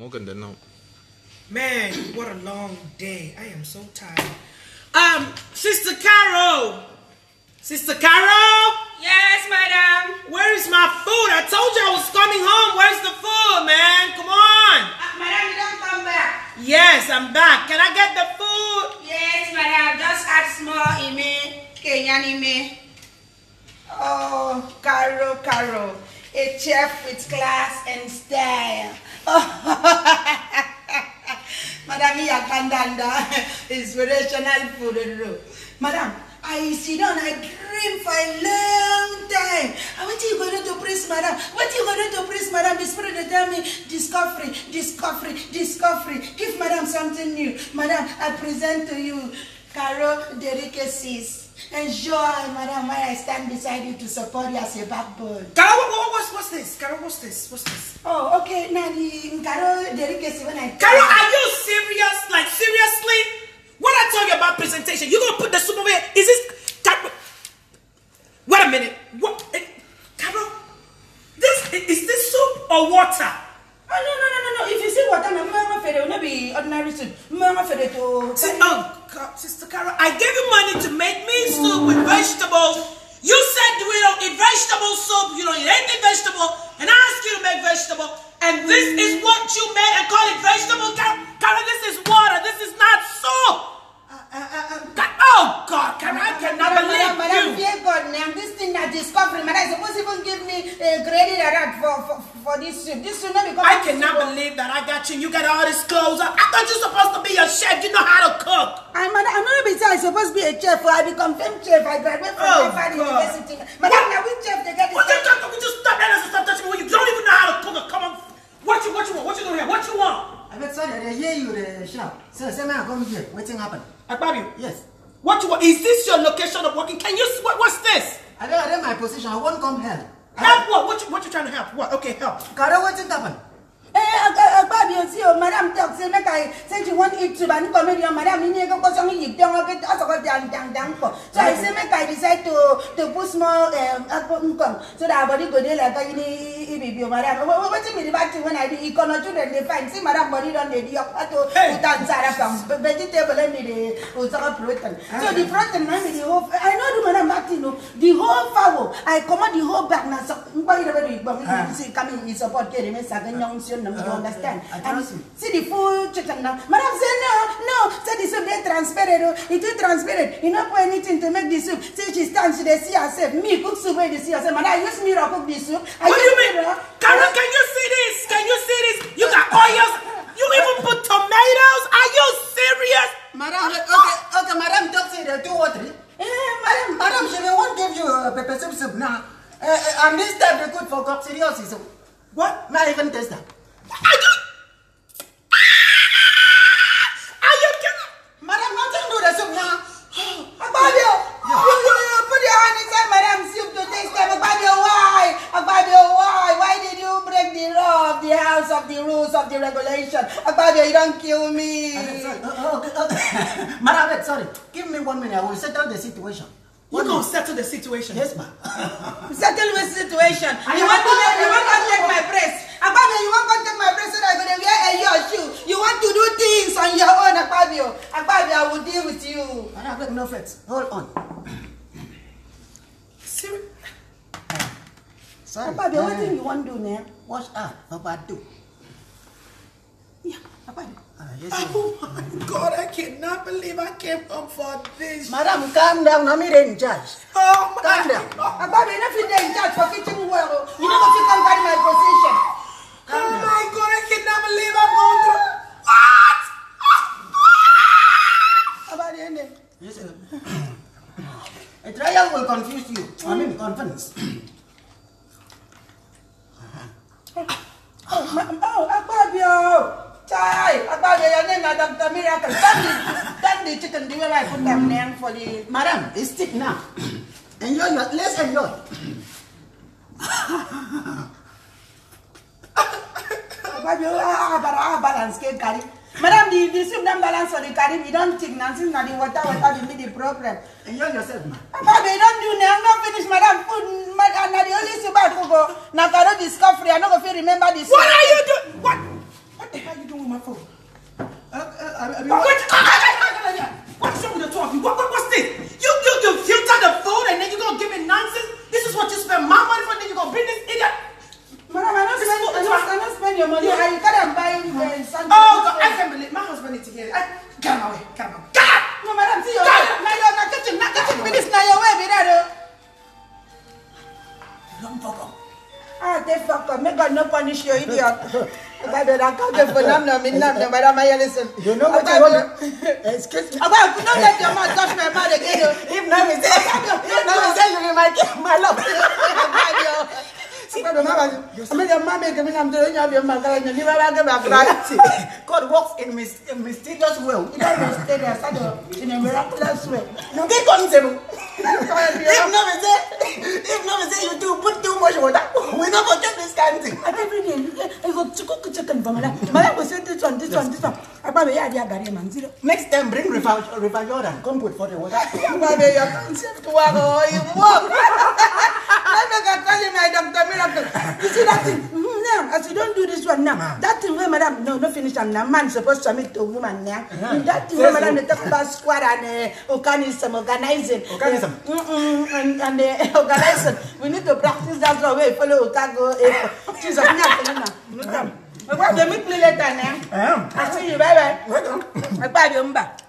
Morgan didn't. Man, what a long day. I am so tired. Um, Sister Caro. Sister Caro, Yes, madam. where is my food? I told you I was coming home. Where's the food, man? Come on. Uh, madam, you don't come back. Yes, I'm back. Can I get the food? Yes, madam. Just add small ime, Kenyan ime. Oh, Caro, Caro. A chef with class and style. Madam, iya kandanda. Inspirational food. Madam, I sit down, I dream for a long time. What you going to do, please, madam? What you going to do, please, madam? The spirit they tell me, discovery, discovery, discovery. Give madam something new. Madam, I present to you Caro Delicacies. Enjoy, madam, while I stand beside you to support you as a backbone. What, what, what's, what's this? Carol, what's this? What's this? Oh, okay. Now, the Caro Delicacy, when I... Carol, are you serious? Like, seriously? What I told you about presentation, you gonna put the soup here? Is this. Carol, wait a minute. What? eh, Carol, this, is this soup or water? Oh, no, no, no, no, no. If you see water, I'm not fed. Will not be ordinary soup. I'm not fed to... Oh, God, Sister Caro, I gave you money to make me soup with vegetables. You said we don't eat vegetable soup. You don't eat anything vegetable. And I asked you to make vegetable. And this is what you made and call it vegetable. Caro, Caro this is water. This is not soup. Uh, uh, uh, uh, Ca- Oh, God, Caro, I cannot Madam, believe madam, madam, you. fear God, now this thing I discovered, madam, supposed to even give me a credit like that for, for, for this soup. This should not be I cannot believe that I got you. You got all this clothes up. I thought you were supposed to be a chef. You know how to cook. I'm, madam, I'm not besides supposed to be a chef. I be confirmed chef. I graduate from Oh, Harvard God. University. Madam, now which chef they get this? What you got? Would you stop that and stop touching me you don't even know how to cook? Come on. What you, what you want? What you doing here? What you want? I bet sorry, I hear you the shout. So, say, man, come here. What's happened? Akbabi, Yes. what you want? Is this your location of working? Can you, what, what's this? I don't, I don't my position. I won't come help. Help what? What you, what you trying to help? What? Okay, help. Karo, what's happened? Eh, Agbabi Osi o, madam talk say make I say she want eat soup and come here, madam ini go go song yip down okay, also go down down down for. So I say make I decide to to put small um nkong so that body go dey like madam. What wetin be the bad thing when I do ikono children dey fine. See madam body don dey dey to put am from vegetable and the usaga protein. So the protein na be the whole. I know do madam that thing o. The whole fowl I comot the whole back na so nkwa ire be the igbo see in support get me young you understand I and trust you. see the full chicken now madam say no no say the soup dey transparent o e too transparent you no put anything to make the soup say she stand she dey see herself me cook soup wey you dey see herself madam I use mirror cook the soup I What do use you mean? mirror Caro, can you see this? Can you see this? You got oils. You even put tomatoes. Are you serious? Madam, okay, okay, madam, don't say the two or three. eh madam Madam, she will won't give you uh, pepper soup soup now. Uh, uh, and this time they good for coccidiosis. So, What? may I even taste that? Are you? Are you kidding? Madam, nothing do the soup now. Akpabio you you you put your hand inside madam soup to taste them Akpabio why Akpabio why why did you break the law of the house of the rules of the regulation Akpabio you don kill me. Okay, sorry. Uh, okay, okay. madam, wait, sorry. Give me one minute. I will settle the situation. You One gonna settle the situation? Yes, ma'am. settle with situation. I You want to make, you want to take my breast. Akpabio, you want to take my breast so that I go dey wear a your shoe. You want to do things on your own, Akpabio. Akpabio, I will deal with you. Madam, wait, no flex. Hold on. Serious? Sorry. Akpabio, what Uh, thing you want to do now? Wash out. Papa, Oh my God! I cannot believe I came home for this. Madam, calm down. I'm here in charge. Oh my Calm down. God! Akpabio, you no fit dey in charge for kitchen well. You go fit come carry my position. Oh my God! I cannot believe I'm going through. What? Akpabio, ene. Yes, sir. A trial will confuse you. I mean, convince. Oh, ma, oh, Akpabio. Chai, Akpabio, your name na Dr. Miracle. Turn the, turn the chicken the way I put them name for the Madam, it's thick now. Enjoy your, let's enjoy. Akpabio, ah, ah, bara- ah, balance cake carry. Madam, the, the soup don't balance for the carry. We don't think now since now the water water will be the problem. Enjoy yourself, man. Akpabio, you don't do now. I'm not finish, madam. Food, madam, na the only soup I cook. oh. Na Caro discovery. I no go fit remember the soup. What are you doing? What? The hell are you doing with my phone? Uh, uh, I, I mean, What, what? what's wrong with the talking? What, what, what's this? You, you, you filter the food and then you're gonna give me nonsense? This is what you spend my money for, then you're gonna bring this idiot? Madam, I don't spend, I don't, I don't spend your money. I you can't buy uh, something. Oh, God, I can't believe my husband needs to hear it. I, get out of my way, get my. Get out! No, madam, see your God. Now you're not kitchen, not kitchen. Finish now your way, be oh. Don't fuck up. Ah, they fuck up. Make God no punish you, idiot. About the account for nam nam in nam nam. Madam, I listen. You know what you want? Excuse me. About don't let your mouth touch my mouth again. oh. If now we say, if now we say you be my kid, my love. God works in in mysterious way. You don't stay there, start in a miraculous way. You get consent. If we say, if we say you do put too much water, we not go take this kind of thing. And every day, I go to cook chicken for madam. Madam will say this one, this one, this one. Man, zero. Next time, bring River, Jordan. Come put for the water. The your concept to work, you work. that thing? Mhm, Now, as you don't do this one now, that thing where madam, no, no finish, and the man supposed to meet to woman now. That thing where madam, they talk about squad and uh, organism, organizing. Organism. Uh, mm-mm, and and uh, organizing. We need to practice that way. Follow Otago. Uh, Jesus, now, Well, they meet me later now. Um, I see you, bye bye. welcome. You back.